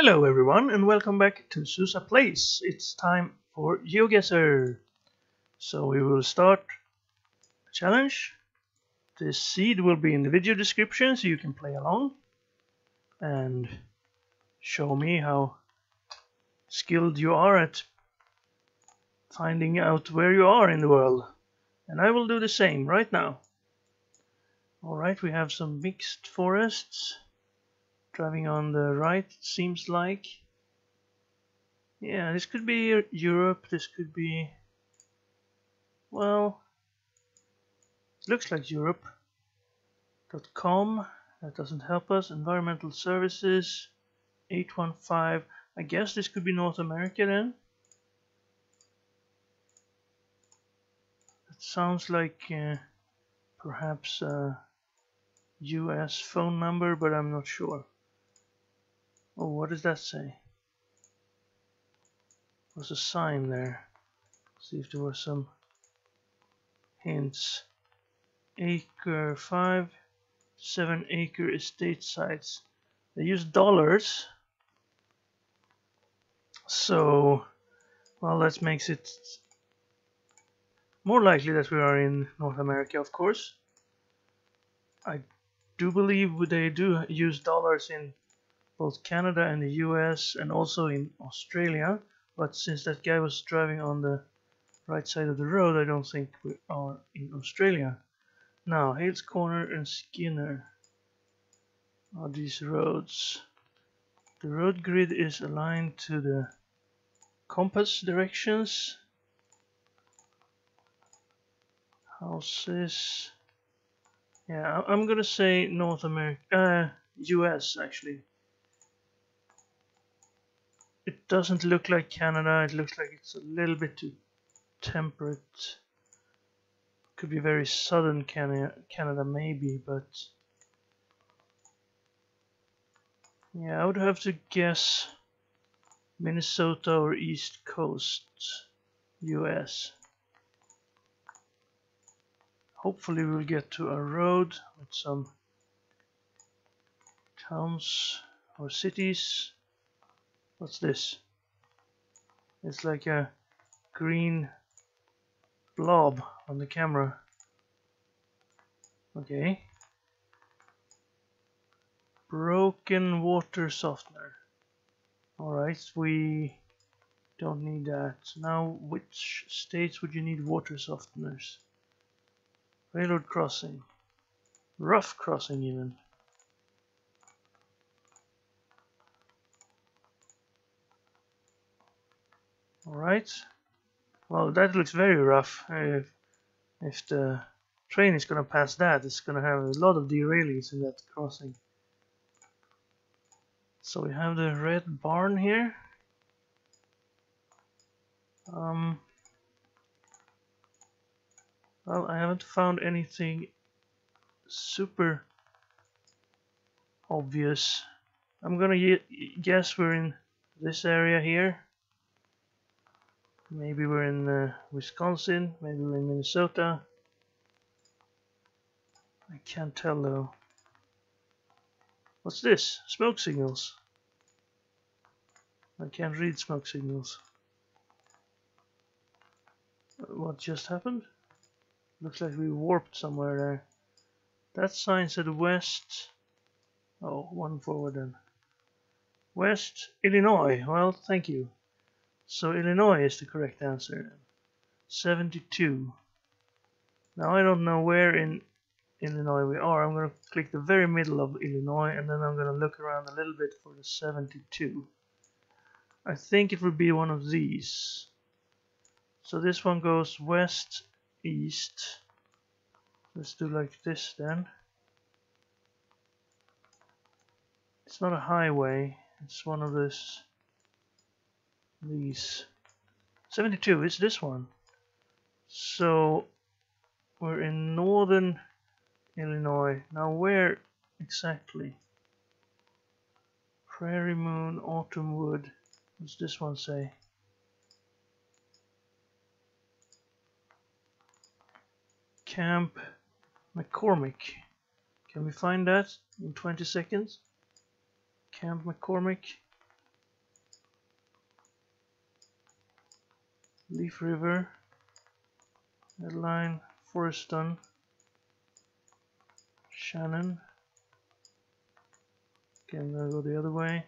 Hello everyone and welcome back to Zoosa Plays. It's time for GeoGuessr. So we will start a challenge. The seed will be in the video description so you can play along and show me how skilled you are at finding out where you are in the world. And I will do the same right now. Alright, we have some mixed forests. Driving on the right, it seems like. Yeah, this could be Europe, this could be... Well... Looks like Europe. .com, that doesn't help us. Environmental Services, 815. I guess this could be North America then. It sounds like uh, perhaps a US phone number, but I'm not sure. Oh, what does that say? There's a sign there. See if there were some hints. Acre 5, 7 acre estate sites. They use dollars. So, well, that makes it more likely that we are in North America, of course. I do believe they do use dollars in both Canada and the US and also in Australia. But since that guy was driving on the right side of the road I don't think we are in Australia. Now Hales Corner and Skinner are these roads. The road grid is aligned to the compass directions. Houses yeah I'm gonna say North America uh, US actually it doesn't look like Canada, it looks like it's a little bit too temperate. Could be very southern Canada, Canada maybe, but yeah, I would have to guess Minnesota or East Coast US. Hopefully we'll get to a road with some towns or cities What's this? It's like a green blob on the camera. Okay. Broken water softener. Alright, we don't need that. Now, which states would you need water softeners? Railroad crossing. Rough crossing even. Alright. Well, that looks very rough. If, if the train is going to pass that, it's going to have a lot of derailings in that crossing. So we have the red barn here. Um, well, I haven't found anything super obvious. I'm gonna guess we're in this area here. Maybe we're in uh, Wisconsin, maybe we're in Minnesota. I can't tell though. What's this? Smoke signals. I can't read smoke signals. What just happened? Looks like we warped somewhere there. That sign said west. Oh, one forward then. West Illinois. Well, thank you. So Illinois is the correct answer. 72. Now I don't know where in Illinois we are. I'm going to click the very middle of Illinois and then I'm going to look around a little bit for the 72. I think it would be one of these. So this one goes west, east. Let's do like this then. It's not a highway, it's one of those these. 72 is this one. So we're in northern Illinois. Now where exactly? Prairie Moon Autumn Wood. What's this one say? Camp McCormick. Can we find that in 20 seconds? Camp McCormick Leaf River, Haldane, Foreston, Shannon. Okay, I'm gonna go the other way.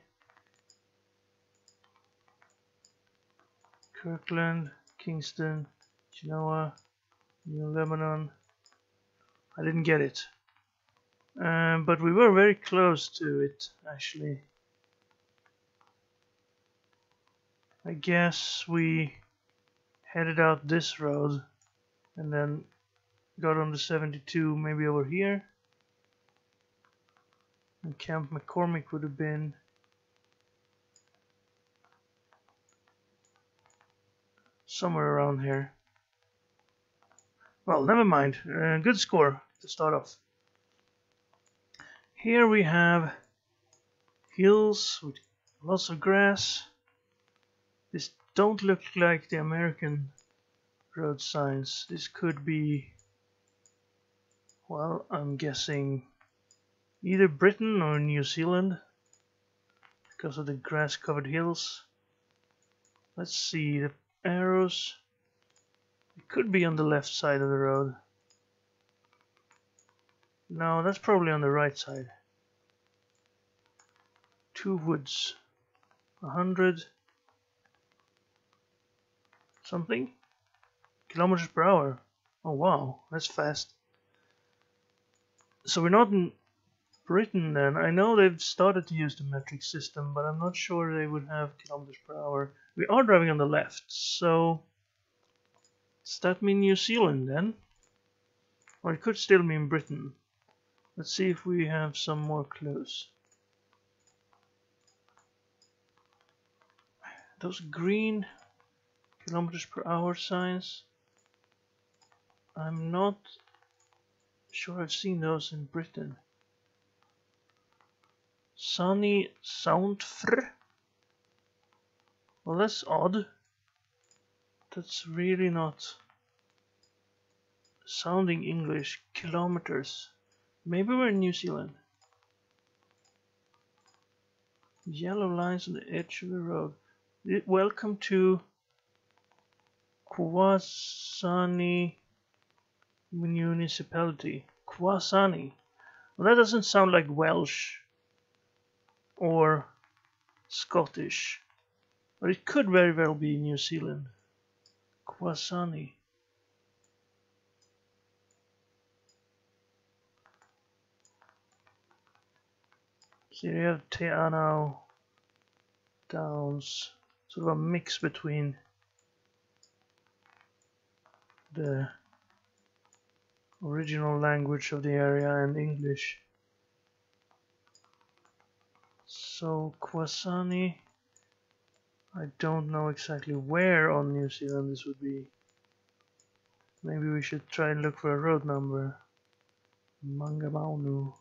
Kirkland, Kingston, Genoa, New Lebanon. I didn't get it. Um, but we were very close to it, actually. I guess we headed out this road and then got on the 72 maybe over here. And Camp McCormick would have been somewhere around here. Well, never mind. Uh, good score to start off. Here we have hills with lots of grass. Don't look like the American road signs. This could be, well, I'm guessing either Britain or New Zealand because of the grass covered hills. Let's see, the arrows. It could be on the left side of the road. No, that's probably on the right side. Two woods. A hundred something kilometers per hour. Oh wow, that's fast. So we're not in Britain then. I know they've started to use the metric system, but I'm not sure they would have kilometers per hour. We are driving on the left, so does that mean New Zealand then? Or it could still mean Britain. Let's see if we have some more clues. Those green kilometers per hour signs. I'm not sure I've seen those in Britain. Sunny Soundfr? Well, that's odd. That's really not sounding English. Kilometers. Maybe we're in New Zealand. Yellow lines on the edge of the road. Welcome to Kwasani municipality. Kwasani. Well, that doesn't sound like Welsh or Scottish, but it could very well be New Zealand. Kwasani. So you have Te Anau Downs, sort of a mix between the original language of the area and English. So Kwasani, I don't know exactly where on New Zealand this would be. Maybe we should try and look for a road number. Mangabaunu.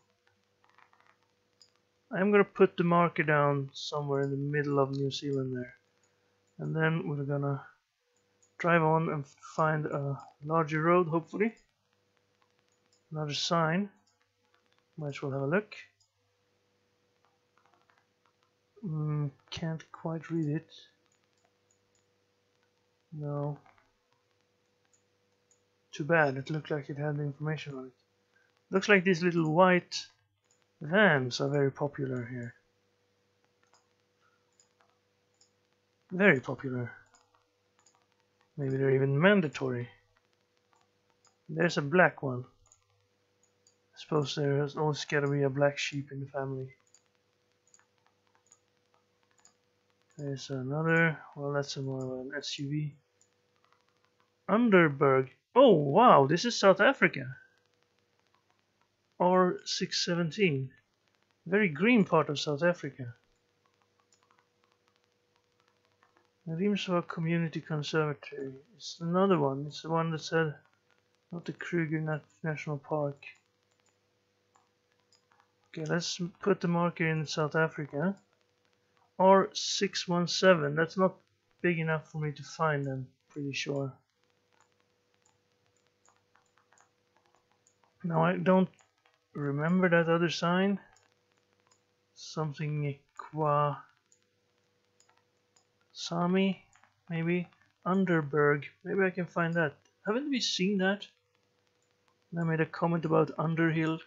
I'm gonna put the marker down somewhere in the middle of New Zealand there. And then we're gonna drive on and find a larger road hopefully. Another sign. Might as well have a look. Mm, can't quite read it. No. Too bad. It looked like it had the information on it. Looks like these little white vans are very popular here. Very popular Maybe they're even mandatory. There's a black one. I suppose there's always got to be a black sheep in the family. There's another, well that's more of an SUV. Underberg. Oh wow, this is South Africa. R617. Very green part of South Africa. Rimswa Community Conservatory. It's another one. It's the one that said not the Kruger Nat National Park. Okay, let's put the marker in South Africa. R617. That's not big enough for me to find, I'm pretty sure. Now I don't remember that other sign. Something qua Sami, maybe? Underberg. Maybe I can find that. Haven't we seen that? I made a comment about Underhill.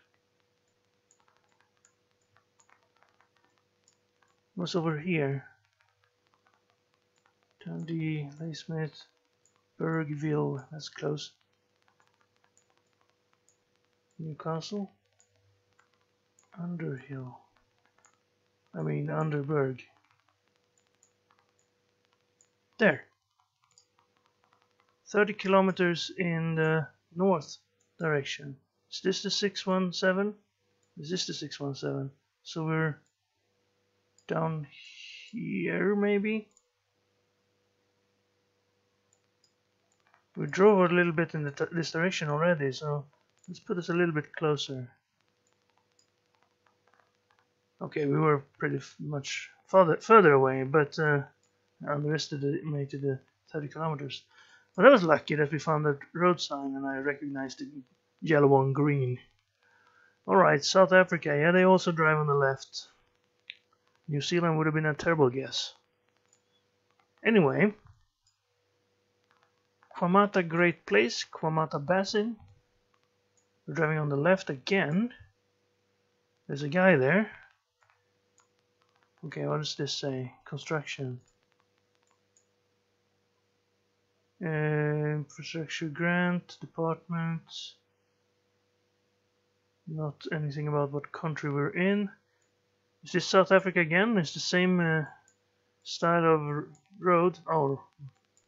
What's over here? Dundee, Ladysmith, Bergville, that's close. Newcastle, Underhill, I mean Underberg. There. 30 kilometers in the north direction. Is this the 617? Is this the 617? So we're down here maybe? We drove a little bit in this direction already, so let's put us a little bit closer. Okay, we were pretty much further, further away, but uh, underestimated the rest of it made to the 30 kilometers. But I was lucky that we found that road sign and I recognized the yellow and green. Alright, South Africa, yeah, they also drive on the left. New Zealand would have been a terrible guess. Anyway, Kwamata Great Place, Kwamata Basin. We're driving on the left again. There's a guy there. Okay, what does this say? Construction. Infrastructure grant, department. Not anything about what country we're in. Is this South Africa again? It's the same uh, style of road. Oh,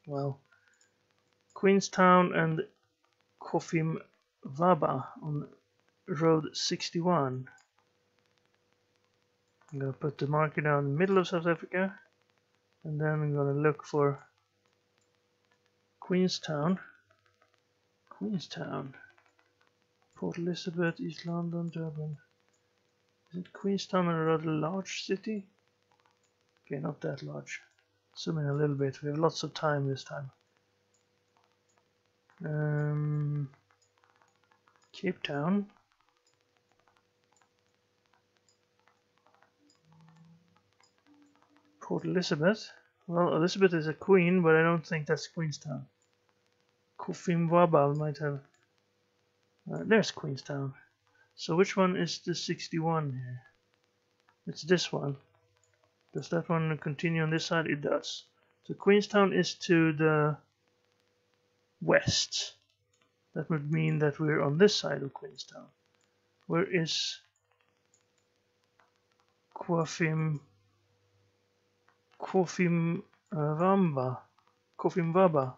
well. Queenstown and Coffim Vaba on Road 61. I'm gonna put the marker down in the middle of South Africa and then I'm gonna look for Queenstown. Queenstown. Port Elizabeth, East London, Durban. Isn't Queenstown a rather large city? Okay, not that large. Zoom in a little bit, we have lots of time this time. Um, Cape Town. Port Elizabeth. Well, Elizabeth is a queen, but I don't think that's Queenstown. Kufimwaba might have... Uh, there's Queenstown. So which one is the 61 here? It's this one. Does that one continue on this side? It does. So Queenstown is to the west. That would mean that we're on this side of Queenstown. Where is Kwafim Kwafim Vamba? Kwafim Vaba?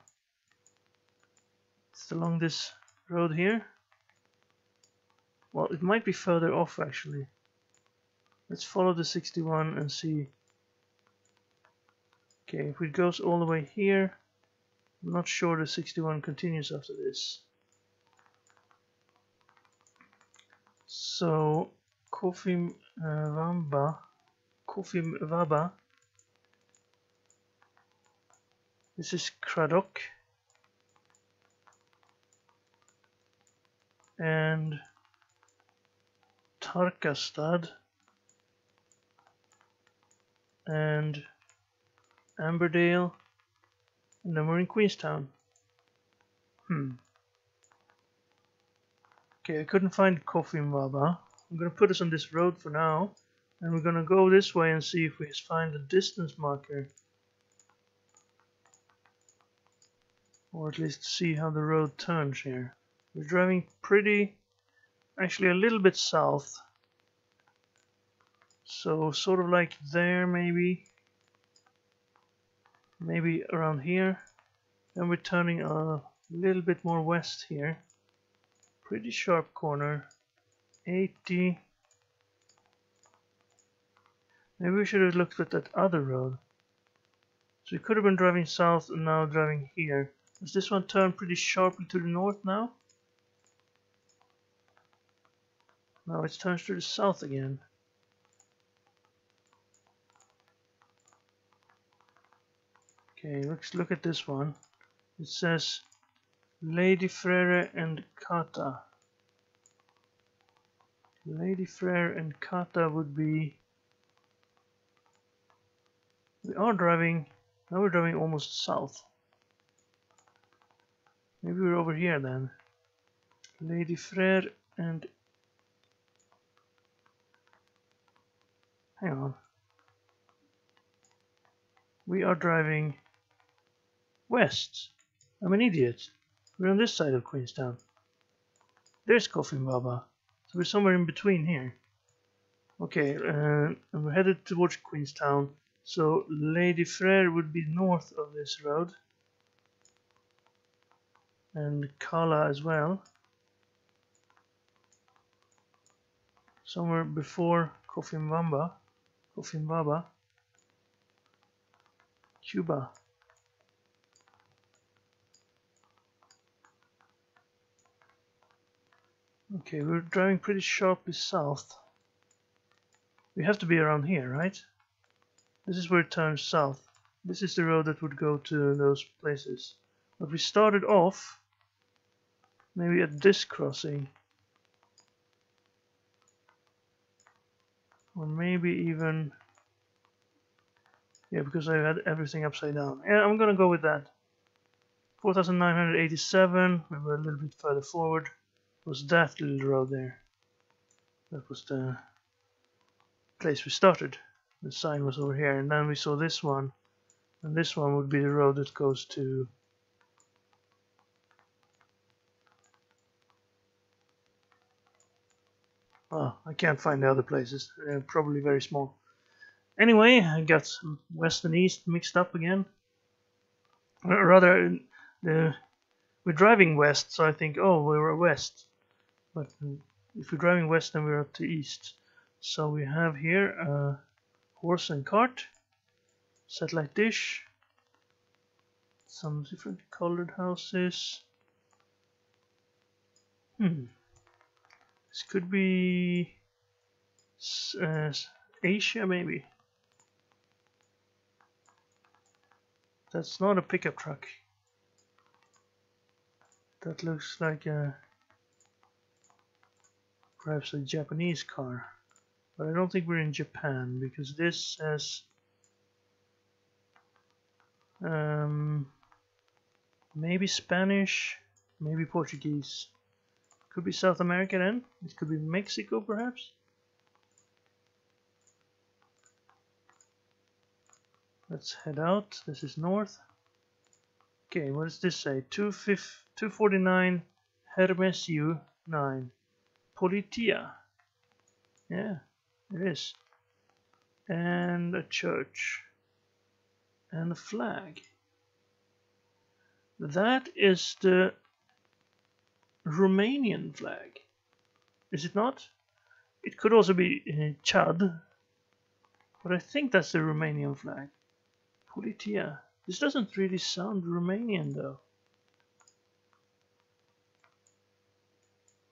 It's along this road here. Well, it might be further off actually. Let's follow the 61 and see. Okay, if it goes all the way here, I'm not sure the 61 continues after this. So, Kofim uh, Vamba, Kofim Vaba. This is Cradock. And Tarkastad and Amberdale and then we're in Queenstown. Hmm. Okay, I couldn't find Coffee in Baba. I'm gonna put us on this road for now and we're gonna go this way and see if we find a distance marker or at least see how the road turns here. We're driving pretty actually a little bit south. So sort of like there maybe. Maybe around here. And we're turning a little bit more west here. Pretty sharp corner. 80 maybe we should have looked at that other road. So we could have been driving south and now driving here. Does this one turn pretty sharply to the north now Now it turns to the south again. Okay, let's look at this one. It says Lady Frere and Kata. Lady Frere and Kata would be... We are driving... Now we're driving almost south. Maybe we're over here then. Lady Frere and... Hang on. We are driving west. I'm an idiot. We're on this side of Queenstown. There's Coffin Baba. So we're somewhere in between here. Okay, uh, and we're headed towards Queenstown. So Lady Frere would be north of this road. And Cala as well. Somewhere before Coffin Baba. Coffin Baba. Cuba. Okay, we're driving pretty sharply south. We have to be around here, right? This is where it turns south. This is the road that would go to those places. But we started off maybe at this crossing. Or maybe even... Yeah, because I had everything upside down. Yeah, I'm gonna go with that. 4987, we were a little bit further forward was that little road there. That was the place we started. The sign was over here, and then we saw this one, and this one would be the road that goes to Oh, I can't find the other places. They're probably very small. Anyway, I got west and east mixed up again. Or rather, the, we're driving west, so I think, oh, we were west but if we're driving west then we're up to east so we have here a horse and cart satellite dish some different colored houses hmm this could be uh, Asia maybe that's not a pickup truck that looks like a perhaps a Japanese car. But I don't think we're in Japan because this says um, maybe Spanish, maybe Portuguese. Could be South America then. It could be Mexico perhaps. Let's head out. This is north. Okay, what does this say? 249 Hermes U9. Politia. Yeah, it is. And a church. And a flag. That is the Romanian flag. Is it not? It could also be uh, Chad. But I think that's the Romanian flag. Politia. This doesn't really sound Romanian though.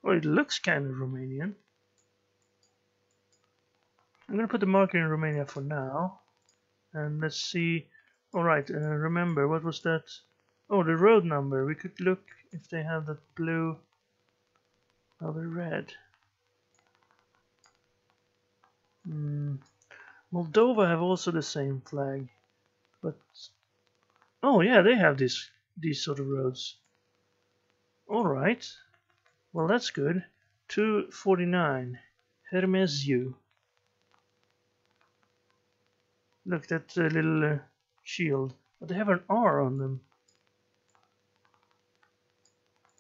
Well, it looks kind of Romanian. I'm to put the marker in Romania for now. And let's see. Alright, uh, remember, what was that? Oh, the road number. We could look if they have that blue. The red. Hmm. Moldova have also the same flag. But... Oh, yeah, they have this, these sort of roads. Alright. Well, that's good. 249. Hermes Hermeziu. Look, at that uh, little uh, shield. But they have an R on them.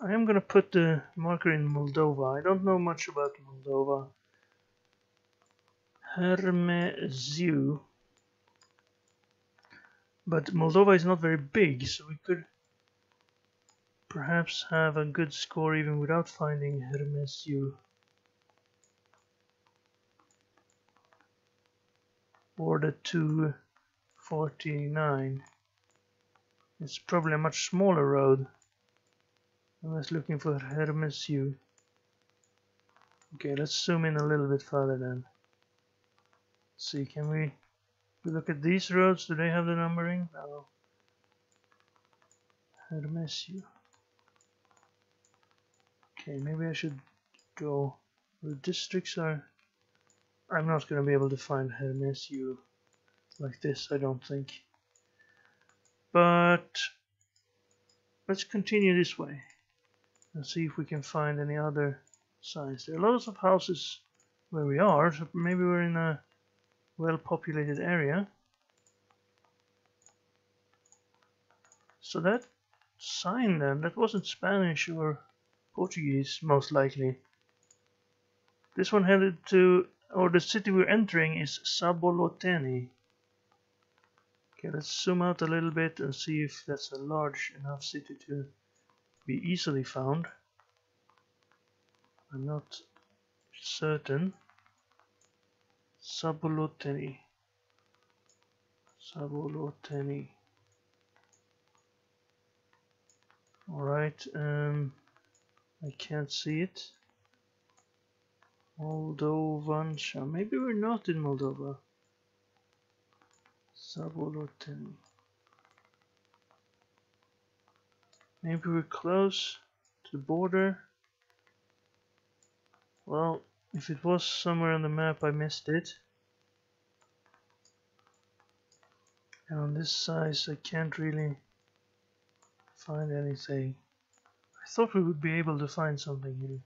I am gonna put the marker in Moldova. I don't know much about Moldova. Hermeziu. But Moldova is not very big, so we could perhaps have a good score even without finding Hermeziu. Or the 249. It's probably a much smaller road. I was looking for Hermeziu. Okay, let's zoom in a little bit further then. Let's see, can we, we look at these roads? Do they have the numbering? No. Hermeziu. Okay, maybe I should go. The districts are. I'm not going to be able to find Hermesiu like this, I don't think. But let's continue this way and see if we can find any other signs. There are lots of houses where we are, so maybe we're in a well-populated area. So that sign then, that wasn't Spanish or Portuguese, most likely. This one headed to, or the city we're entering is Saboloteni. Okay, let's zoom out a little bit and see if that's a large enough city to be easily found. I'm not certain. Saboloteni. Saboloteni. Alright, um, I can't see it. Moldovansha. Maybe we're not in Moldova. Saboloteni. Maybe we're close to the border. Well, if it was somewhere on the map, I missed it. And on this size, I can't really find anything. I thought we would be able to find something here.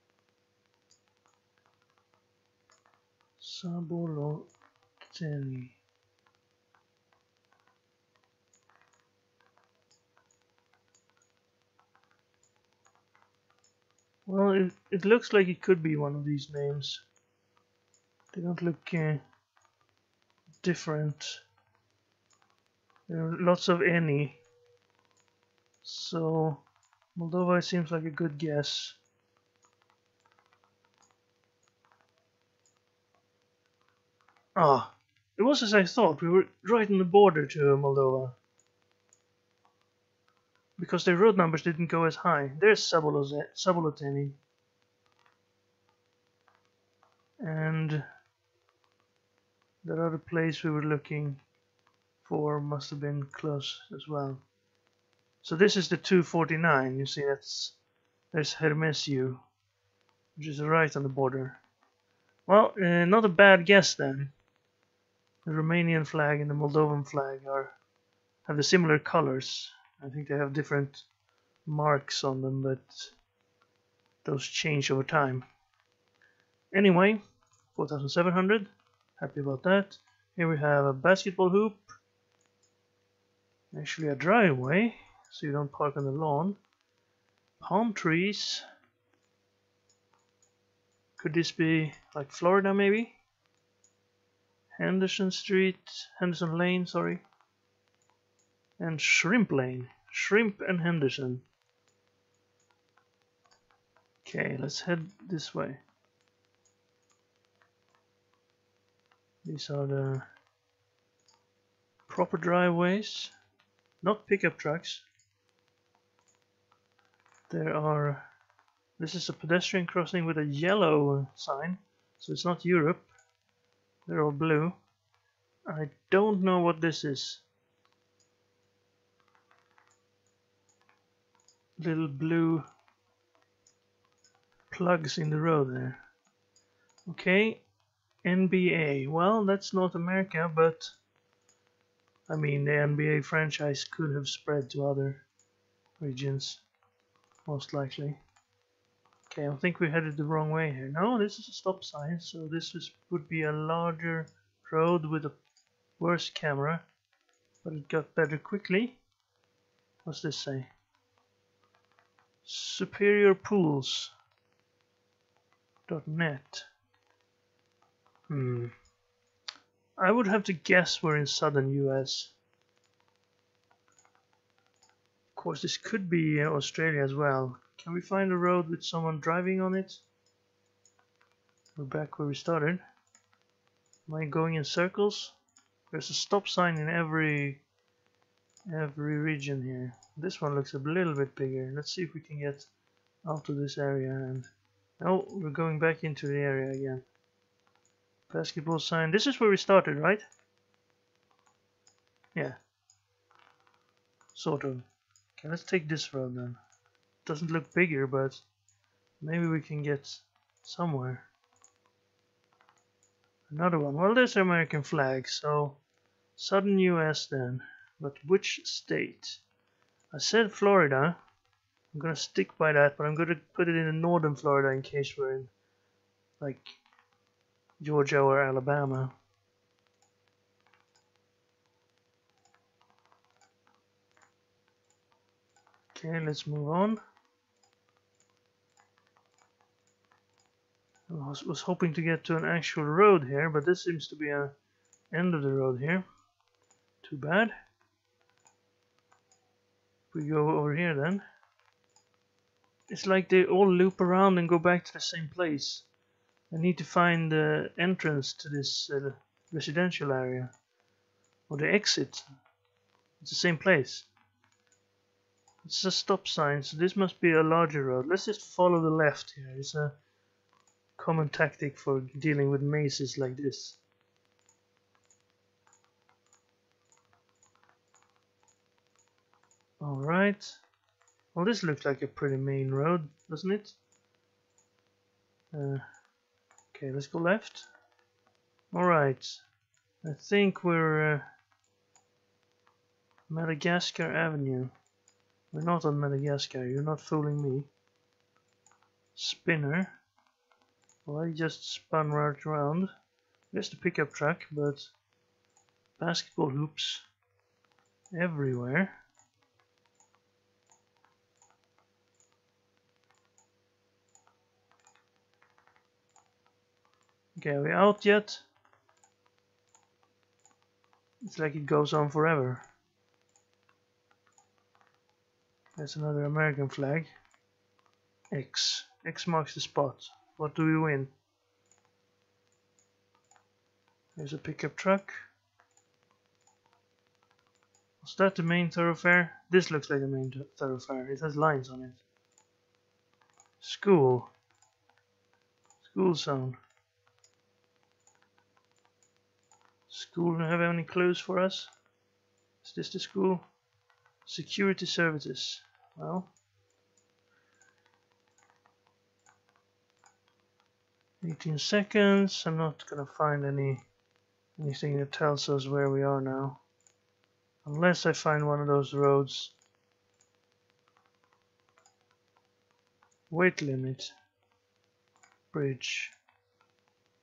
Saboloteni. Well, it, it looks like it could be one of these names. They don't look uh, different. There are lots of any. So, Moldova seems like a good guess. Ah, it was as I thought. We were right on the border to Moldova because the road numbers didn't go as high. There's Saboloteni. And that other place we were looking for must have been close as well. So this is the 249. You see that's there's Hermeziu, which is right on the border. Well, uh, not a bad guess then. The Romanian flag and the Moldovan flag are have the similar colors. I think they have different marks on them, but those change over time. Anyway, 4700, happy about that. Here we have a basketball hoop, actually a driveway, so you don't park on the lawn. Palm trees. Could this be like Florida maybe? Henderson Street, Henderson Lane, sorry and Shrimp Lane. Shrimp and Henderson. Okay, let's head this way. These are the proper driveways, not pickup trucks. There are, this is a pedestrian crossing with a yellow sign, so it's not Europe. They're all blue. I don't know what this is. Little blue plugs in the road there. Okay, NBA. Well, that's North America, but I mean, the NBA franchise could have spread to other regions, most likely. Okay, I think we're headed the wrong way here. No, this is a stop sign, so this is, would be a larger road with a worse camera, but it got better quickly. What's this say? superiorpools.net. Hmm. I would have to guess we're in southern US. Of course, this could be Australia as well. Can we find a road with someone driving on it? We're back where we started. Am I going in circles? There's a stop sign in every every region here. This one looks a little bit bigger. Let's see if we can get out of this area and oh we're going back into the area again. Basketball sign. This is where we started, right? Yeah. Sort of. Okay, let's take this road then. Doesn't look bigger, but maybe we can get somewhere. Another one. Well, there's the American flag, so southern US then. But which state? I said Florida. I'm gonna stick by that, but I'm gonna put it in northern Florida in case we're in like Georgia or Alabama. Okay, let's move on. I was, was hoping to get to an actual road here, but this seems to be a end of the road here. Too bad. We go over here then. It's like they all loop around and go back to the same place. I need to find the entrance to this uh, residential area. Or the exit. It's the same place. It's a stop sign, so this must be a larger road. Let's just follow the left here. It's a common tactic for dealing with mazes like this. Alright. Well, this looks like a pretty main road, doesn't it? Uh, okay, let's go left. Alright. I think we're... Uh, Madagascar Avenue. We're not on Madagascar, you're not fooling me. Spinner. Well, I just spun right around. There's the pickup truck, but basketball hoops everywhere. Okay, are we out yet? It's like it goes on forever. There's another American flag. X. X marks the spot. What do we win? There's a pickup truck. Was that the main thoroughfare? This looks like the main thoroughfare. It has lines on it. School. School zone. School, have any clues for us? Is this the school? Security services. Well, 18 seconds. I'm not gonna find any anything that tells us where we are now. Unless I find one of those roads. Weight limit. Bridge.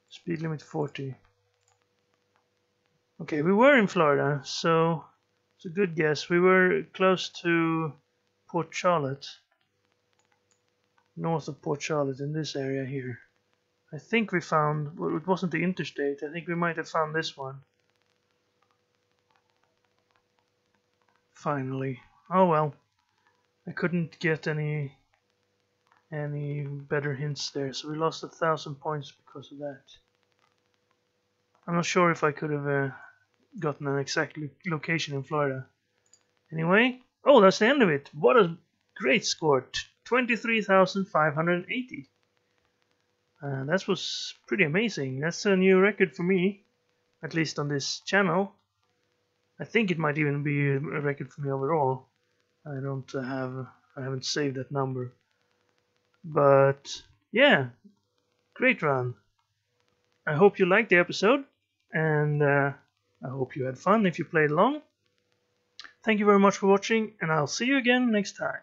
Speed limit 40. Okay, we were in Florida, so it's a good guess. We were close to Port Charlotte. North of Port Charlotte in this area here. I think we found, well, it wasn't the interstate, I think we might have found this one. Finally. Oh well. I couldn't get any any better hints there, so we lost a thousand points because of that. I'm not sure if I could have uh, gotten an exact location in Florida. Anyway, oh, that's the end of it. What a great score. 23,580. Uh, that was pretty amazing. That's a new record for me, at least on this channel. I think it might even be a record for me overall. I don't have, I haven't saved that number. But yeah, great run. I hope you liked the episode, and uh, I hope you had fun if you played along. Thank you very much for watching, and I'll see you again next time.